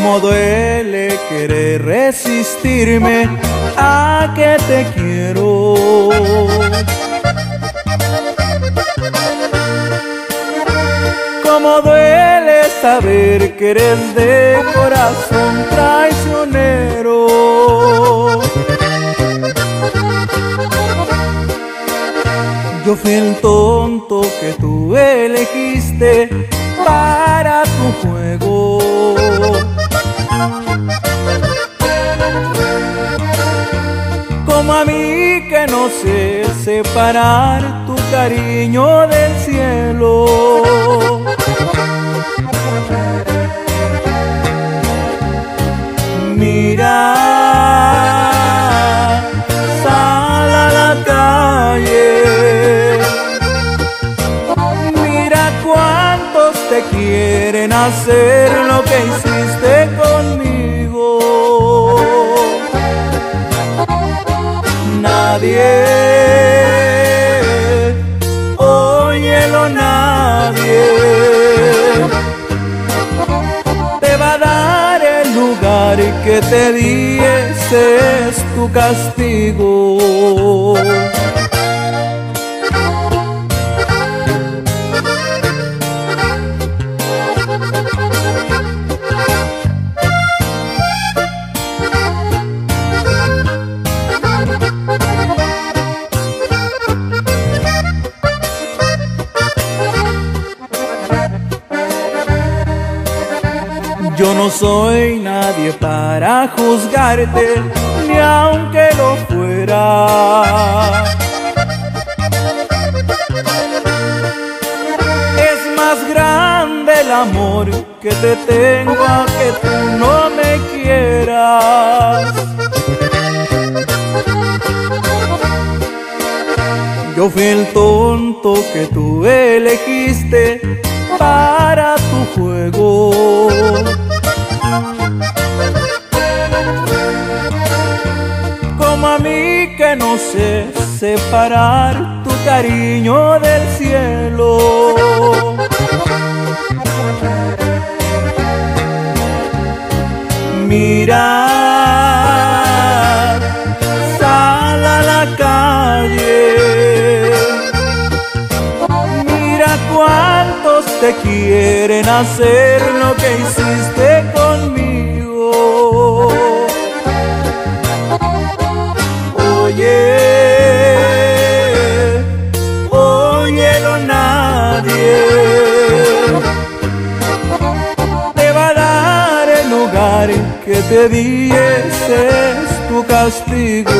Cómo duele querer resistirme a que te quiero. Cómo duele saber que eres de corazón traicionero. Yo fui el tonto que tú elegiste Como a mí que no sé separar tu cariño del cielo. Mira, sal a la calle. Mira cuántos te quieren hacer lo que hiciste conmigo. Nadie, óyelo nadie, te va a dar el lugar que te di, es tu castigo. Yo no soy nadie para juzgarte, ni aunque lo fuera. Es más grande el amor que te tengo a que tú no me quieras. Yo fui el tonto que tú elegiste para tu juego. Como a mí que no sé separar tu cariño del cielo. Mira, te quieren hacer lo que hiciste conmigo. Oye, óyelo nadie. Te va a dar el lugar que te di, ese es tu castigo.